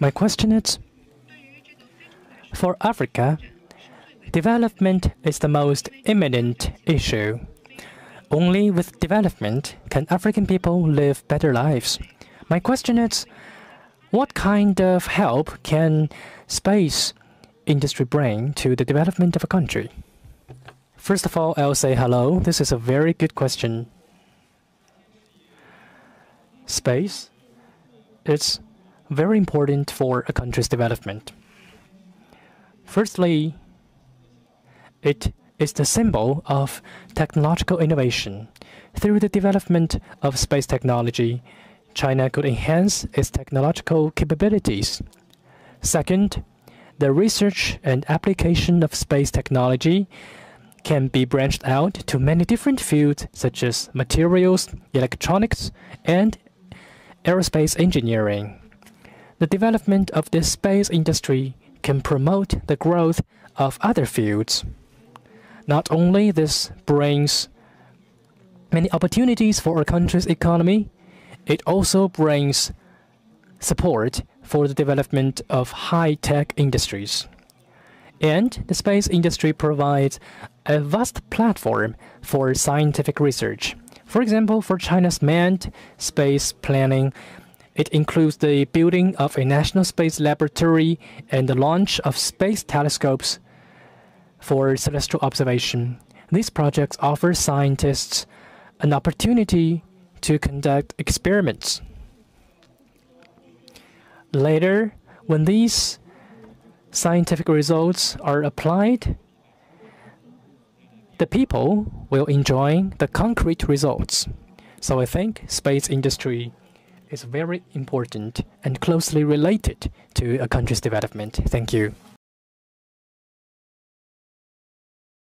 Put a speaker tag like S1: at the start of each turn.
S1: My question is For Africa, development is the most imminent issue. Only with development can African people live better lives. My question is what kind of help can space industry bring to the development of a country? First of all, I'll say hello. This is a very good question. Space is very important for a country's development. Firstly, it is the symbol of technological innovation. Through the development of space technology, China could enhance its technological capabilities. Second, the research and application of space technology can be branched out to many different fields such as materials, electronics, and aerospace engineering. The development of this space industry can promote the growth of other fields. Not only this brings many opportunities for a country's economy, it also brings support for the development of high-tech industries. And the space industry provides a vast platform for scientific research. For example, for China's manned space planning, it includes the building of a national space laboratory and the launch of space telescopes for celestial observation. These projects offer scientists an opportunity to conduct experiments. Later, when these scientific results are applied, the people will enjoy the concrete results. So I think space industry is very important and closely related to a country's development. Thank you.